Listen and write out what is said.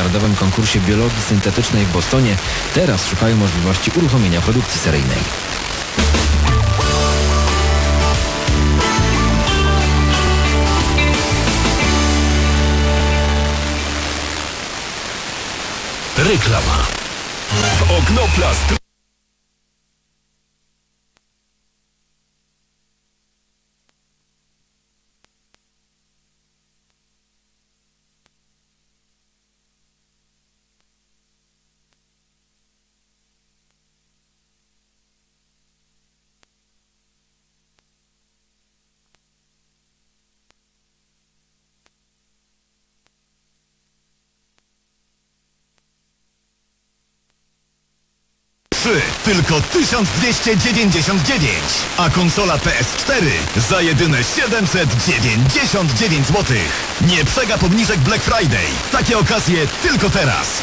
międzynarodowym konkursie biologii syntetycznej w Bostonie, teraz szukają możliwości uruchomienia produkcji seryjnej. Reklama. W Oknoplast tylko 1299, a konsola PS4 za jedyne 799 zł. Nie przegap obniżek Black Friday. Takie okazje tylko teraz.